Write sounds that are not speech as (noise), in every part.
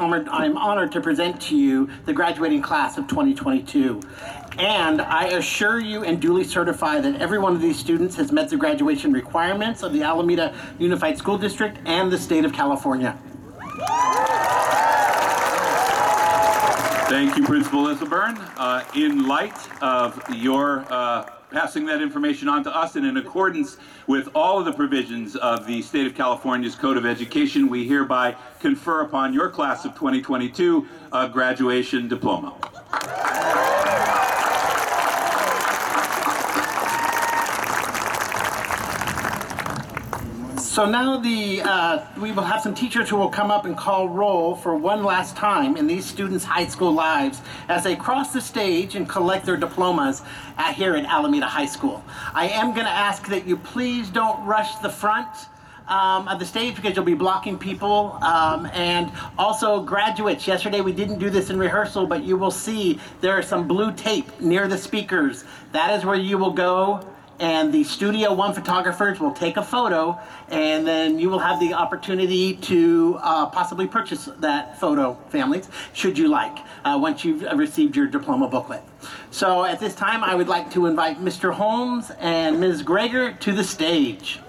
I'm honored to present to you the graduating class of 2022. And I assure you and duly certify that every one of these students has met the graduation requirements of the Alameda Unified School District and the state of California. Thank you, Principal Ithurburn. Uh, In light of your uh, passing that information on to us and in accordance with all of the provisions of the State of California's Code of Education, we hereby confer upon your class of 2022 a graduation diploma. So now the, uh, we will have some teachers who will come up and call roll for one last time in these students' high school lives as they cross the stage and collect their diplomas at, here at Alameda High School. I am going to ask that you please don't rush the front um, of the stage because you'll be blocking people. Um, and also graduates, yesterday we didn't do this in rehearsal, but you will see there is some blue tape near the speakers. That is where you will go and the Studio One photographers will take a photo, and then you will have the opportunity to uh, possibly purchase that photo, families, should you like, uh, once you've received your diploma booklet. So at this time, I would like to invite Mr. Holmes and Ms. Greger to the stage.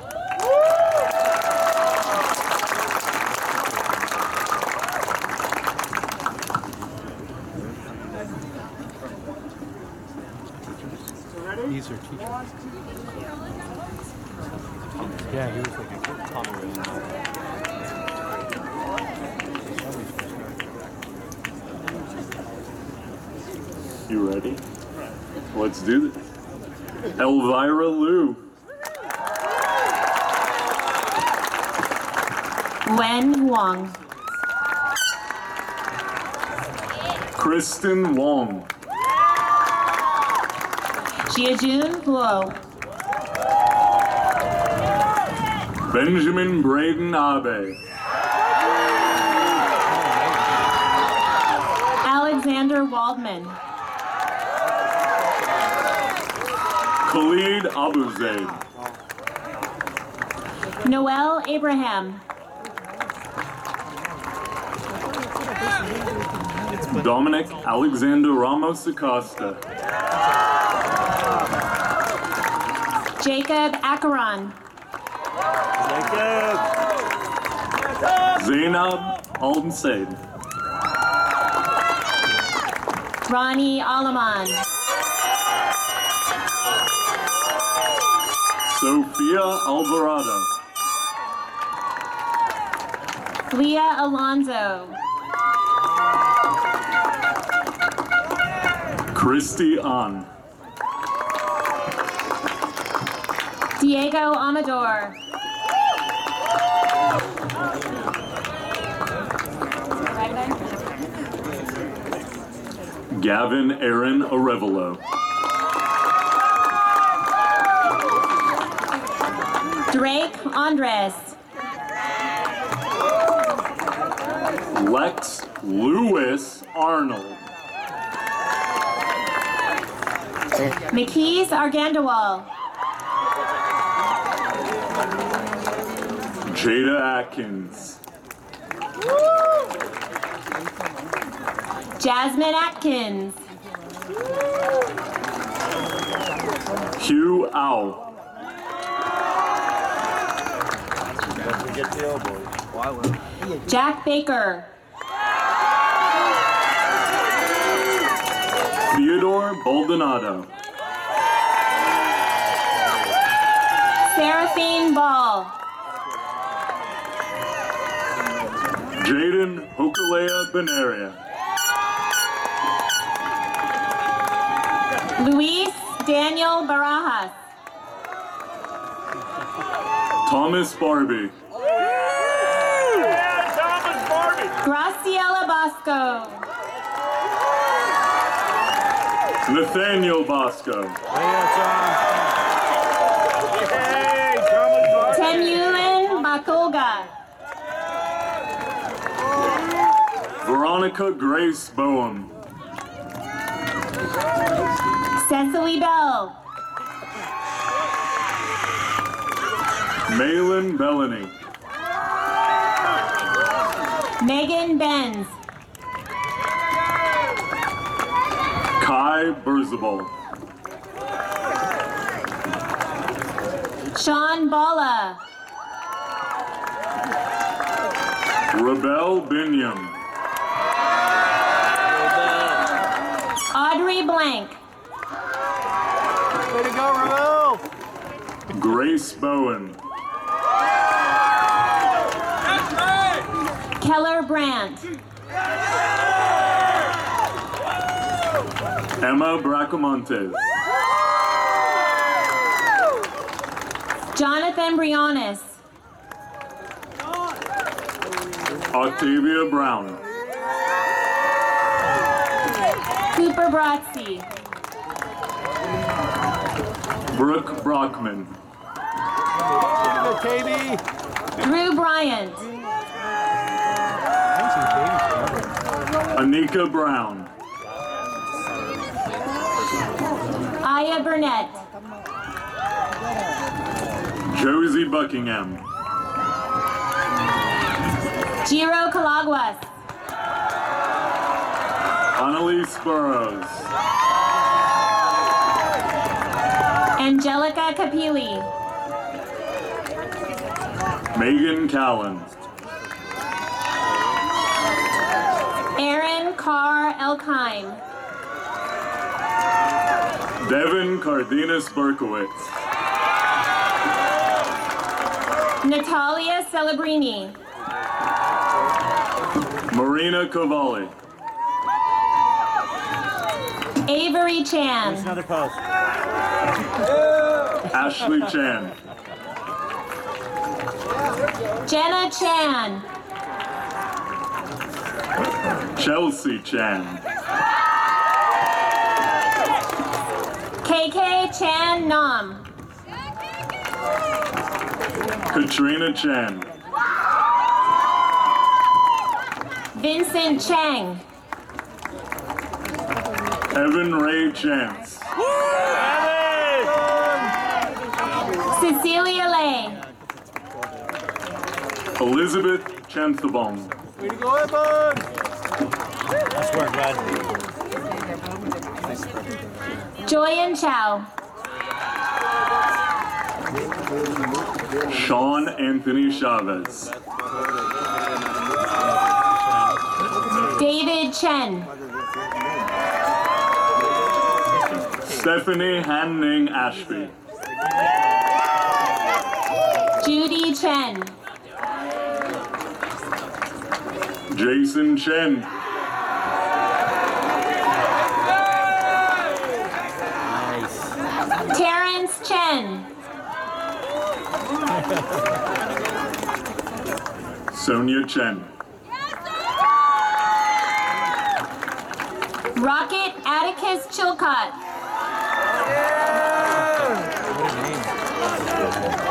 These are teachers. Yeah, he was like a good Tommy You ready? Let's do this. Elvira Liu, Wen Wang, Kristen Wong, Jiajun Huo, Benjamin Braden Abe, Alexander Waldman, Khalid Abu Zaid, Noel Abraham, Dominic Alexander Ramos Acosta, Jacob Acaron, Zainab Alden Said, Ronnie Alaman, Sophia Alvarado, Leah Alonzo, Christy An, Diego Amador, Gavin Aaron Arevalo, Drake Andres, Lex Lewis Arnold, McKees Argandawal, Jada Atkins, Jasmine Atkins, Hugh Owl, Jack Baker, Theodore Baldonado, Seraphine Ball, Jaden Hokulea Benaria, Luis Daniel Barajas, Thomas Barbie, Graciela Bosco, Nathaniel Bosco, Temulin Bakolga, Veronica Grace Boehm, Cecily Bell, Malin Bellany, Megan Benz, Kai Burzabal. Sean Bala. Rebel Binyam. Audrey Blank. Way to go, Ravel! Grace Bowen. Keller Brandt. Emma Bracamontes. Jonathan Briones. Octavia Brown. Cooper Bratzi. Brooke Brockman. Drew Bryant. Anika Brown. Aya Burnett. Josie Buckingham. Jiro Calaguas. Annalise Burrows. Angelica Capili. Megan Callan. Aaron Carr Elkheim. Devin Cardenas Berkowitz. Natalia Celebrini. Marina Cavalli. Avery Chan. Another post. Ashley Chan. Jenna Chan. Chelsea Chan. KK Chan Nam. Katrina Chan. Vincent Chang. Evan Ray Chance. Cecilia Lay. Elizabeth Chanthabong. Way to go, Evan! Nice work, bud. Joyan Chow. Sean Anthony Chavez. David Chen. Stephanie Hanning Ashby. Judy Chen. Jason Chen. Nice. Terrence Chen. (laughs) Sonia Chen. Rocket Atticus Chilcott.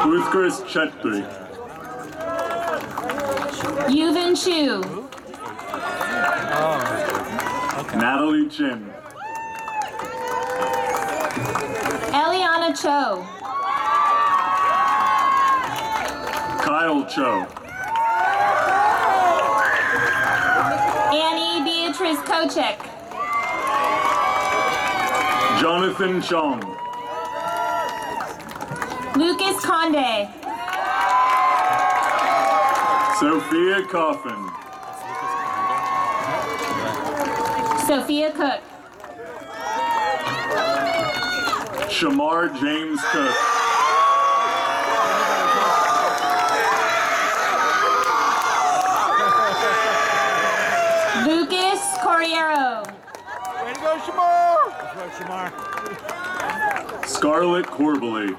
Uthkris Chetri. Yuvin Chu. Natalie Chin. Eliana Cho. Kyle Cho. Annie Beatrice Kochek. Jonathan Chong. Lucas Conde. Sophia Coffin. Sophia Cook. Shamar James Cook. Lucas Corriero. Way to go, Shamar! Nice work, Shamar. Scarlett Corbally.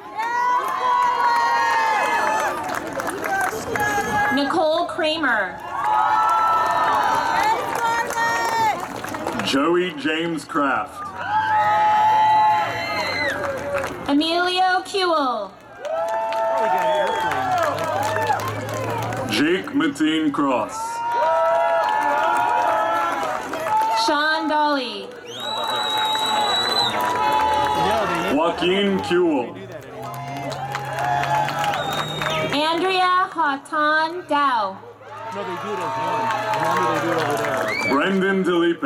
Nicole Kramer. Joey James Kraft. Emilio Kewell. We got an airplane. Jake Mateen Cross. Sean Dolly. Joaquin Kewell. do that anymore. Andrea Houghton Dow. No, they do it as one. Remember, they do it over there. Brendan Delipe.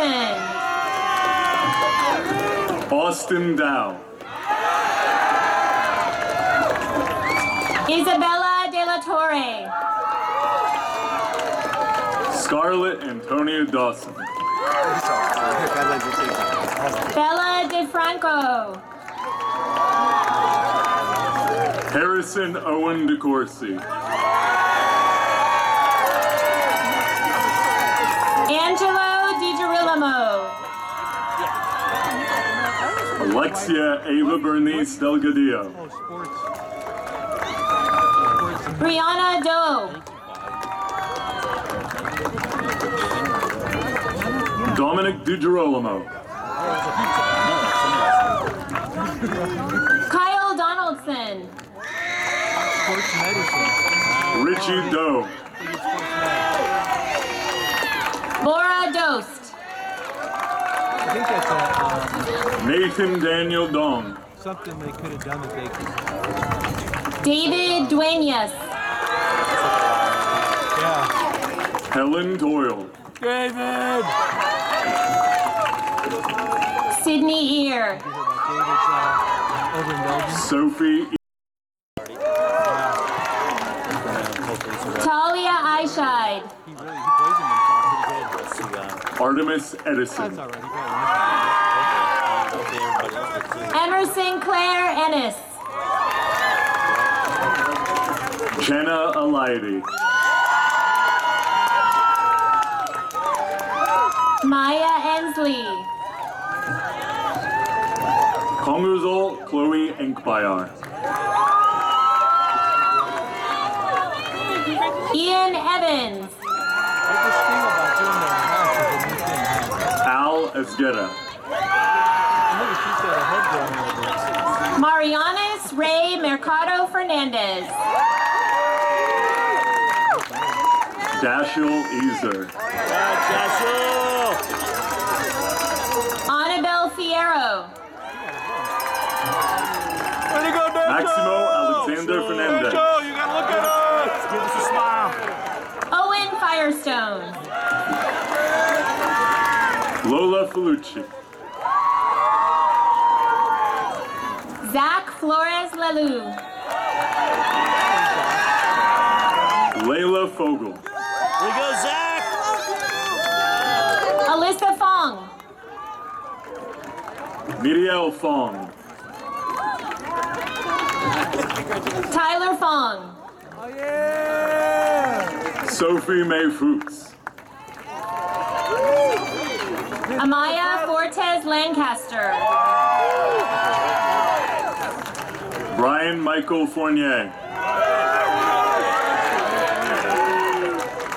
Hamilton. Austin Dow. Isabella De La Torre. Scarlett Antonia Dawson. Bella DeFranco. Harrison Owen DeCourcy. Angela Alexia Ava Bernice Delgadillo. Brianna Doe. Dominic DiGirolamo. Kyle Donaldson. Richie Doe. Laura. I think that's a, um, Nathan Daniel Dong. something they could have done if they could. David Duenas. Yeah. Helen Doyle. David! Sydney Ear. David's over in Belgium. Sophie Talia Eyeshide. He really he plays himself pretty good. Artemis Edison. That's all right. He got Emerson Claire Ennis. Jenna Alighty. Maya Ensley. Konguzol Chloe Enkbayar. Ian Evans. Al this Marianas Ray Mercado Fernandez. Dashil Ezer. Annabelle Fierro. Way to go, Nacho! Maximo Alexander Fernandez. Nacho, you gotta look at us! Give us a smile. Owen Firestone. Lola Felucci. Zach Flores Lelou. Layla Fogel. We go, Zach! Alyssa Fong. Miriel Fong. Tyler Fong. Oh, yeah! Sophie May Fuchs. Amaya Fortes Lancaster. Brian Michael Fournier.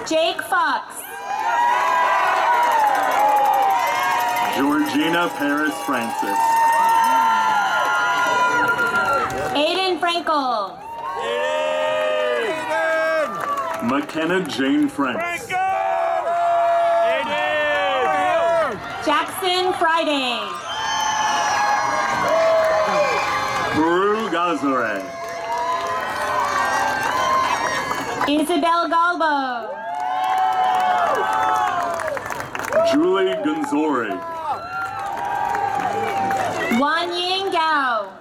Jake Fox. Georgina Paris Francis. Aiden Frankel. McKenna Jane Franks. Jackson Friday. Peru Gazare. Isabel Galbo. Julie Gonzori. Wan Ying Gao.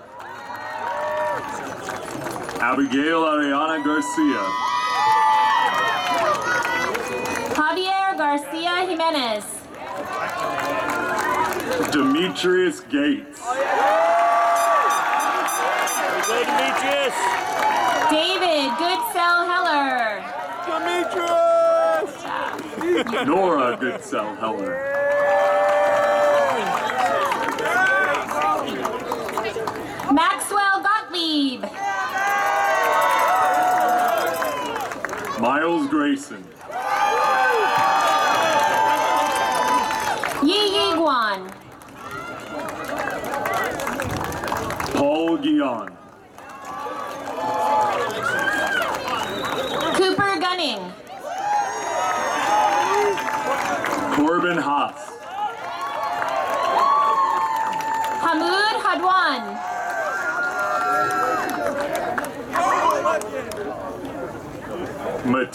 Abigail Ariana Garcia. Javier Garcia Jimenez. Demetrius Gates. David Goodsell Heller. Demetrius, Nora Goodsell Heller. Maxwell Gottlieb. Miles Grayson. Yi Yi Guan. Paul Guion.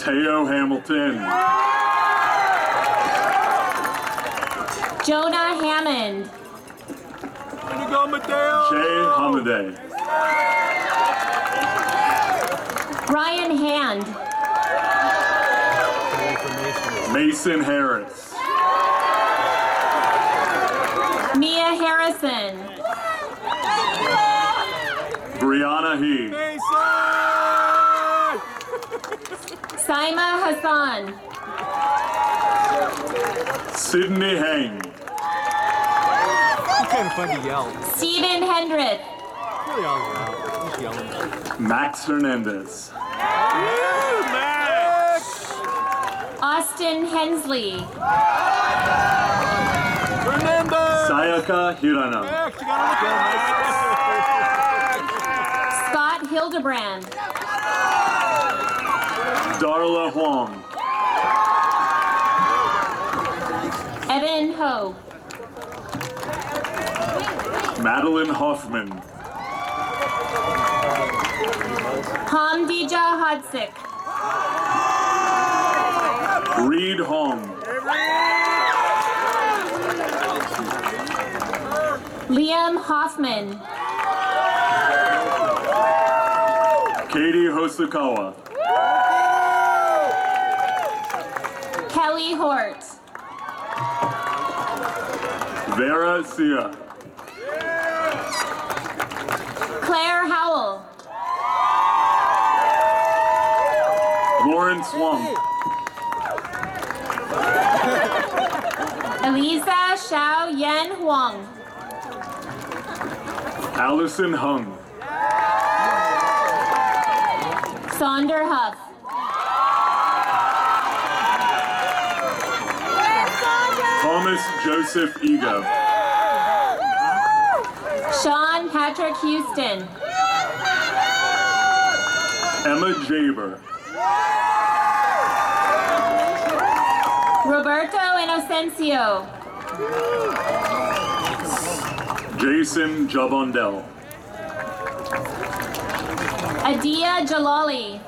Mateo Hamilton. Jonah Hammond. Diego Mateo. Jay Hamadeh. Ryan Hand. Mason Harris. Mia Harrison. Brianna He. Mason. Saima Hassan. Sydney Hang. He's kind of fun to yell. Stephen Hendrick. Really all around. He's yelling. Max Hernandez. Max. Austin Hensley. Sayaka Hirana. Max, you gotta look at Scott Hildebrand. Darla Huang. Evan Ho. Madeline Hoffman. Hamdija Hodsik. Reed Hong. Liam Hoffman. Katie Hosokawa. Kelly Hort. Vera Sia. Claire Howell. Lauren Wong. Eliza Xiao Yan Huang. Allison Hung. Sonder Huff. Joseph Ego. Sean Patrick Houston. Emma Jaber. Roberto Inocencio. Jason Jabondel. Adia Jalali.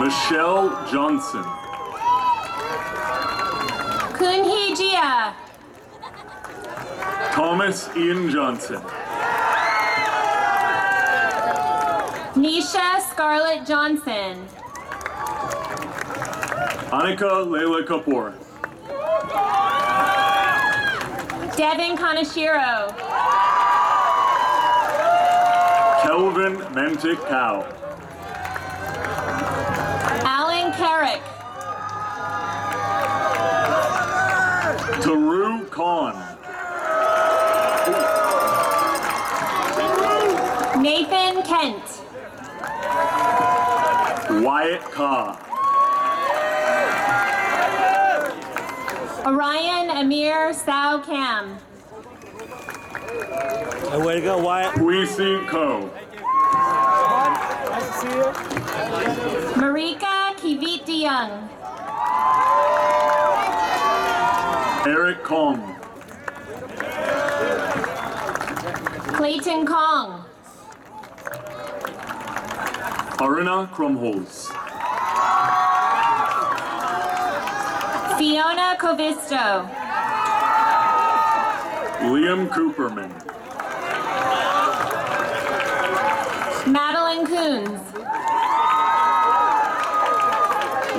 Michelle Johnson. Kunhi Jia. Thomas Ian Johnson. Nisha Scarlett Johnson. Annika Leila Kapoor. Devin Kanashiro. Kelvin Mentic Cow. Orion Amir Sao Cam. Hey, way to go, Wyatt. Puisi Ko. Nice to see you. Marika Kivit DeYoung. Eric Kong. Clayton Kong. Aruna Krumholz. Fiona Covisto. Liam Cooperman. Madeline Coons.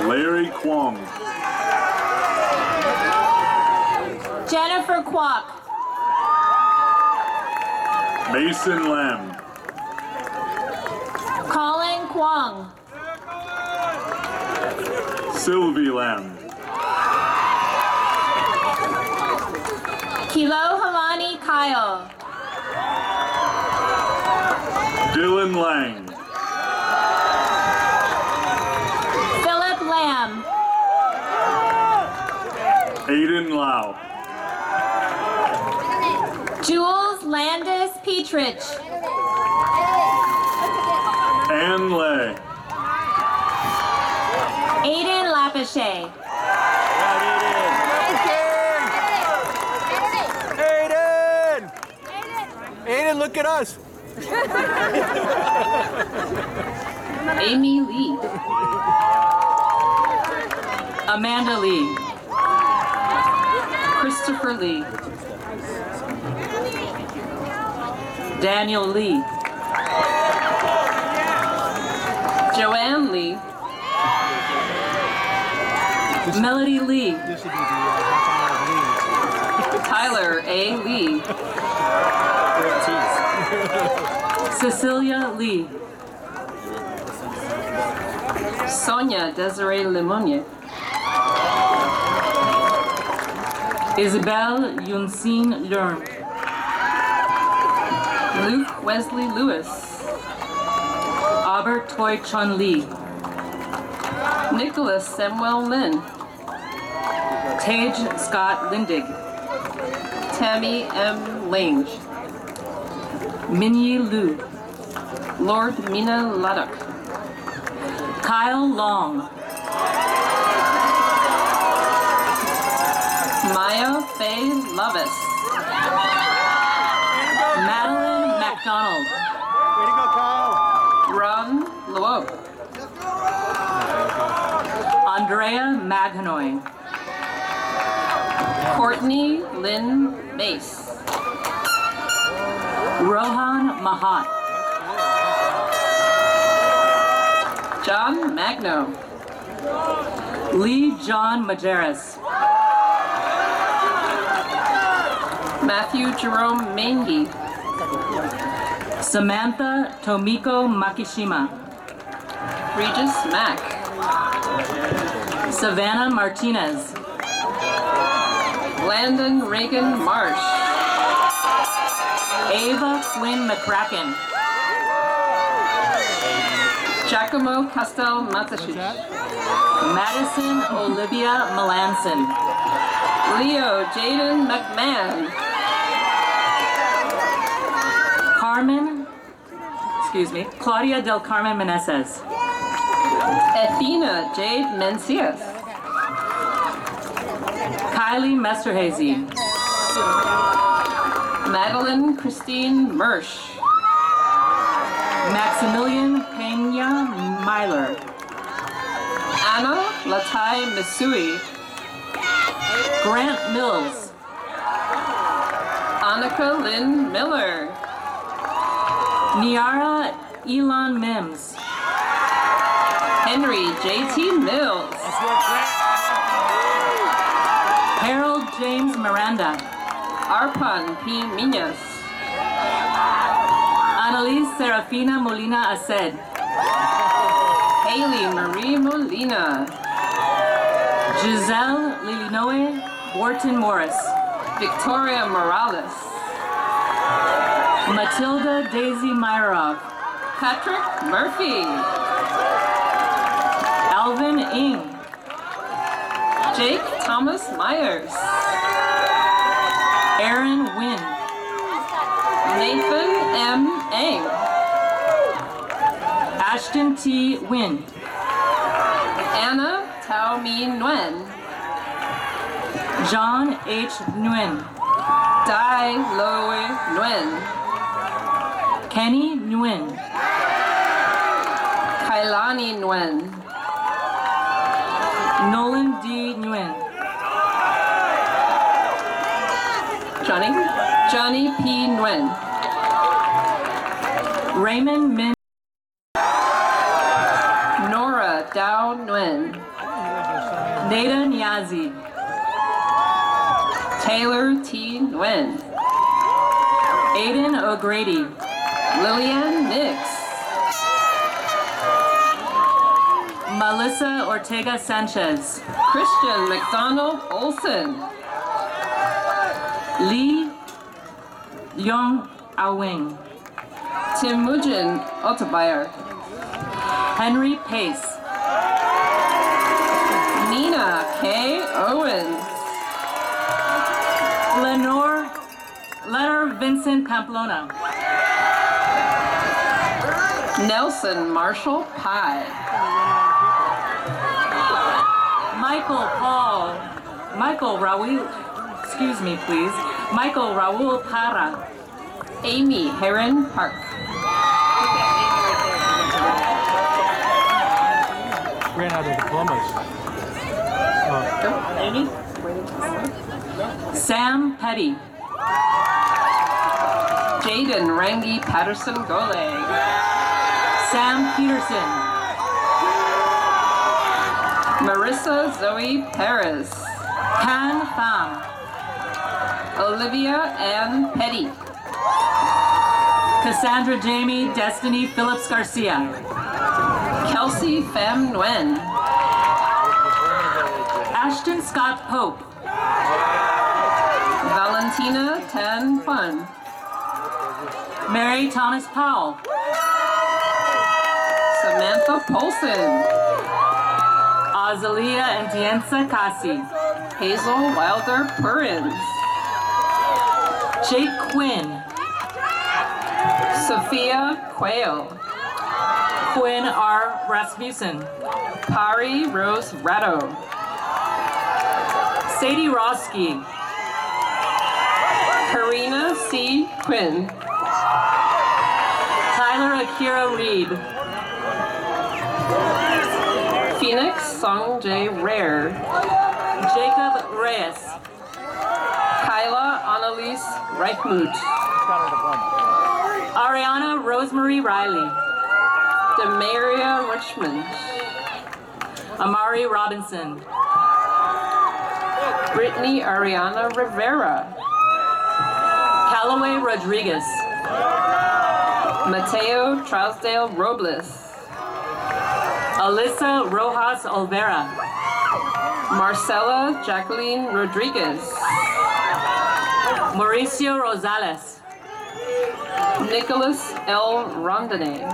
Larry Kwong. Jennifer Kwok. Mason Lamb. Colin Kwong. Sylvie Lamb. Kilo Hamani Kyle. Dylan Lang. Philip Lamb. Aiden Lau. Jules Landis Petrich. Ann Lay. Aiden Lapachet. Aiden! Aiden, look at us. (laughs) Amy Lee. Amanda Lee. Christopher Lee. Daniel Lee. Joanne Lee. Melody Lee. This should be the uh, half hour of Tyler A. Lee. (laughs) Cecilia Lee. Sonia Desiree Lemonnier. Isabel Yunsin Lern. Luke Wesley Lewis. Albert Toy Chun Lee. Nicholas Samuel Lin. Tage Scott Lindig. Tammy M. Lange. Minyi Lu. Lord Mina Laddock. Kyle Long. Maya Faye Lovis. Madeline MacDonald. Ron Luo. Andrea Maganoy. Courtney Lynn Mace. Rohan Mahat. John Magno. Lee John Majerus. Matthew Jerome Mangi. Samantha Tomiko Makishima. Regis Mack. Savannah Martinez. Landon Reagan Marsh. Ava Quinn McCracken. Giacomo Castel Matasush. Madison Olivia Melanson. Leo Jaden McMahon. Carmen, excuse me, Claudia Del Carmen Meneses. Athena Jade Mencias. Kylie Mesterhazy. Madeline Christine Mersch. Maximilian Pena Myler. Anna Latai Misui. Grant Mills. Annika Lynn Miller. Niara Elon Mims. Henry JT Mills. Harold James Miranda. Arpan P. Minas. Annalise Serafina Molina Aced. Haley Marie Molina. Giselle Lilinoe Wharton Morris. Victoria Morales. Matilda Daisy Myrov. Patrick Murphy. Alvin Ing. Jake Thomas Myers. Aaron Wynn. Nathan M. Eng. Ashton T. Wynn. Anna Tao Mi Nguyen. John H. Nguyen. Dai Loe Nguyen. Kenny Nguyen. Kailani Nguyen. Nolan D. Nguyen. Johnny? Johnny P. Nguyen. Raymond Min. Nora Dao Nguyen. Nada Niazi. Taylor T. Nguyen. Aiden O'Grady. Lillian Nix. Melissa Ortega Sanchez. Christian McDonald Olson. Lee Yong Awing. Timujin Otobayer. Henry Pace. Nina K. Owens. Lenore Leonard Vincent Pamplona. Nelson Marshall Pye. Michael Paul. Michael Raul. Excuse me, please. Michael Raul Parra, Amy Heron Park. Ran out of diplomas. Oh, Sam Petty. Jaden Rangi Patterson Gole. Sam Peterson. Marissa Zoe Perez. Han Pham. Olivia Ann Petty. Cassandra Jamie Destiny Phillips Garcia. Kelsey Pham Nguyen. Ashton Scott Pope. Valentina Tan Fun. Mary Thomas Powell. Samantha Polson. Azalia Entienza Kasi. Hazel Wilder Purins. Jake Quinn. Sophia Quayle. Quinn R. Rasmussen. Pari Rose Ratto. Sadie Roski. Karina C. Quinn. Tyler Akira Reed. Phoenix Song J. Rare. Jacob Reyes. Annalise Reichmuth. Ariana Rosemary Riley. Demaria Richmond. Amari Robinson. Brittany Ariana Rivera. Callaway Rodriguez. Mateo Trousdale Robles. Alyssa Rojas Olvera. Marcela Jacqueline Rodriguez. Mauricio Rosales. Nicholas L. Rondone.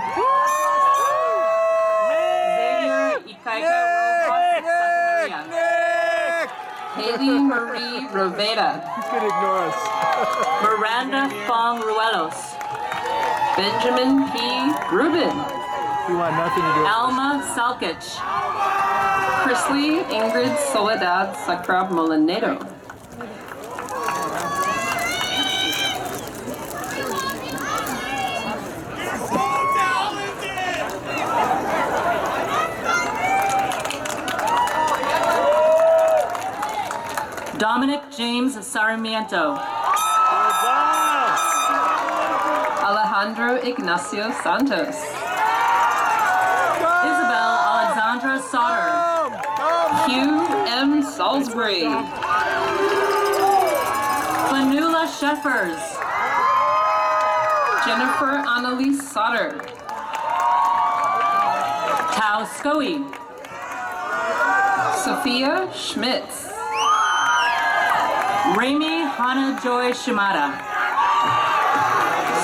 Xavier! Haley Marie Roveda. He's gonna ignore us. Miranda Fong Ruelos. Benjamin P. Rubin. You want nothing to do with Alma Salkich. Chrisley Ingrid Soledad Sacrab Molinero. Dominic James Sarmiento. Alejandro Ignacio Santos. Isabel Alexandra Sauter. Hugh M. Salisbury. Fanula Sheffers. Jennifer Annalise Sauter. Tao Scoey. Sophia Schmitz. Rami Hana Joy Shimada.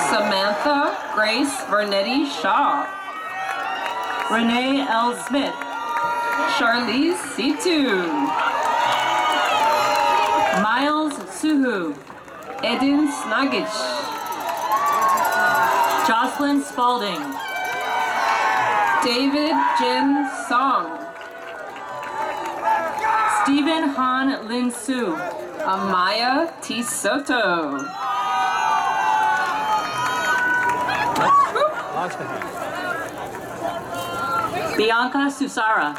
Samantha Grace Vernetti Shaw. Renee L. Smith. Charlize Situ. Miles Suhu. Edin Snagic. Jocelyn Spalding. David Jin Song. Stephen Han Lin Su. Amaya T. Soto. Bianca Susara.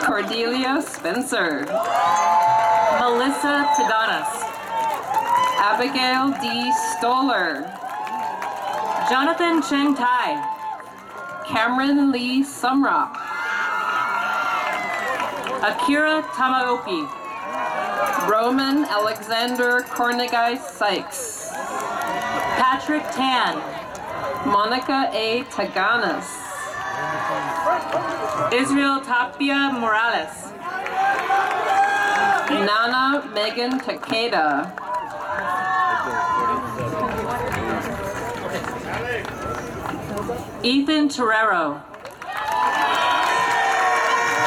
Cordelia Spencer. Melissa Taganas. Abigail D. Stoller. Jonathan Cheng Tai. Cameron Lee Sumrock. Akira Tamaoki. Roman Alexander Cornegai Sykes. Patrick Tan. Monica A. Taganas. Israel Tapia Morales. Nana Megan Takeda. Ethan Torero.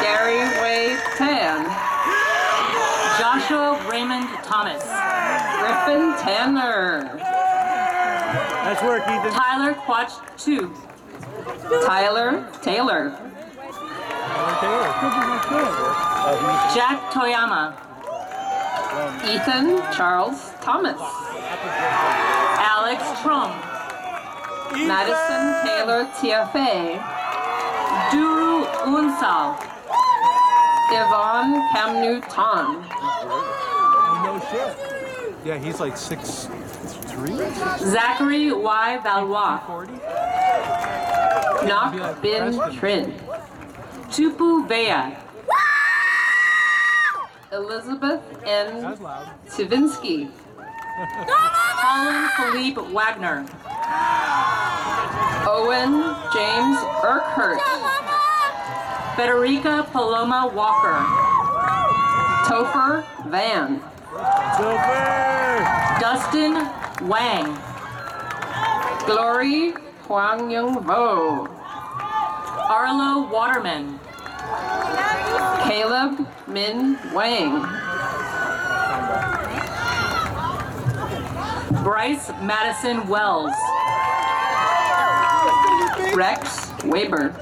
Gary Raymond Thomas. Griffin Tanner. Nice work, Ethan. Tyler Quach Tu. Tyler Taylor. Jack Toyama. Ethan Charles Thomas. Alex Trump. Madison Taylor TFA. Duru Unsal. Yvonne Kamnu No shit. Yeah, he's like six three. Zachary Y. Valois. Nok Bin Trin. Tupu Vea. Elizabeth N. Tivinsky. Colin Philippe Wagner. Owen James Urquhart. Federica Paloma Walker. Topher Van. Silver. Dustin Wang. Glory Huang Yung Vo. Arlo Waterman. Caleb Min Wang. Bryce Madison Wells. Rex Weber.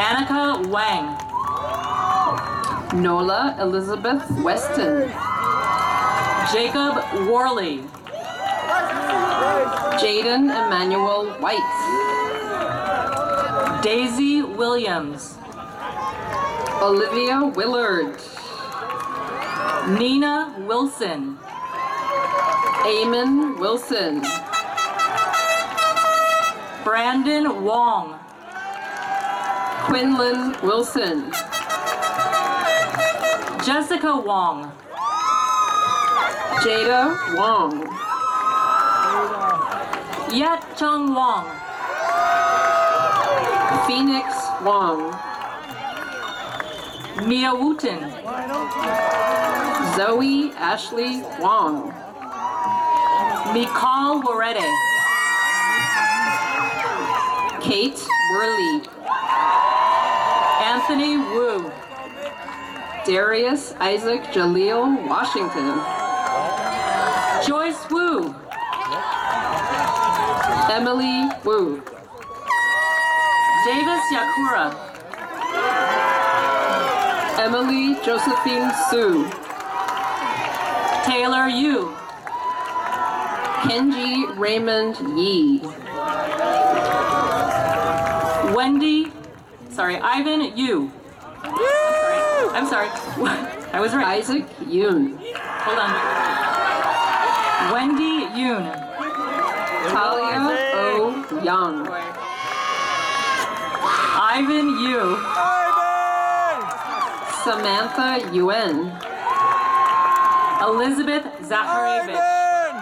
Annika Wang. Nola Elizabeth Weston. Jacob Worley. Jaden Emmanuel White. Daisy Williams. Olivia Willard. Nina Wilson. Eamon Wilson. Brandon Wong. Quinlan Wilson. Jessica Wong. Jada Wong. Yat Chung Wong. Phoenix Wong. Mia Wooten. Zoe Ashley Wong. Mikal Warede. Kate Worley. Anthony Wu. Darius Isaac Jaleel Washington. Joyce Wu. Emily Wu. Davis Yakura. Emily Josephine Sue. Taylor Yu. Kenji Raymond Yee. Wendy. Sorry, Ivan Yu. I'm sorry. (laughs) I was right. Isaac Yoon. Hold on. Wendy Yoon. Talia O. Young. Ivan Yu. Ivan. Samantha Yuen. Elizabeth Zacharevich. Ivan.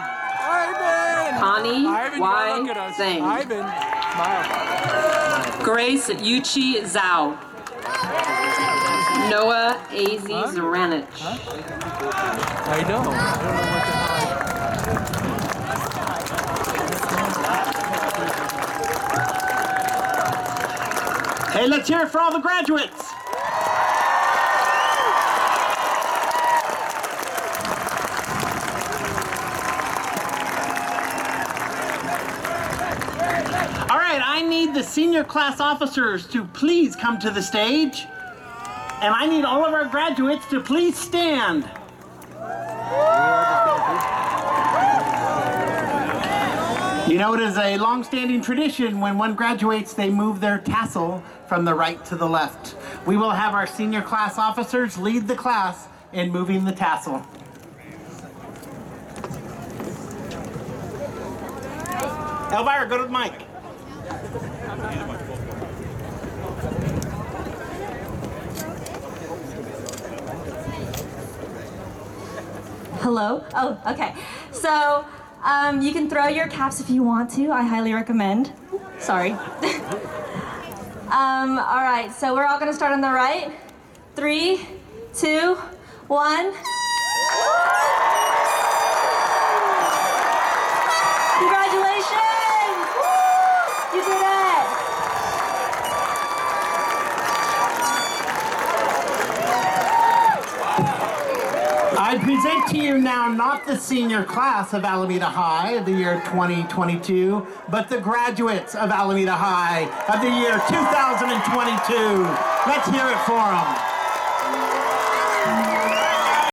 Ivan. Connie Ivan, you gotta look at Y. us. Zhang. Ivan. Smile. Grace Yuchi Zhao. Noah A.Z. Zaranich. I know. I don't know. Hey, let's hear it for all the graduates. All right, I need the senior class officers to please come to the stage. And I need all of our graduates to please stand. You know, it is a long-standing tradition when one graduates, they move their tassel from the right to the left. We will have our senior class officers lead the class in moving the tassel. Elvira, go to the mic. Hello? Oh, okay. So, um, you can throw your caps if you want to. I highly recommend. Sorry. (laughs) um, all right, so we're all gonna start on the right. Three, two, one. Present to you now not the senior class of Alameda High of the year 2022, but the graduates of Alameda High of the year 2022. Let's hear it for them.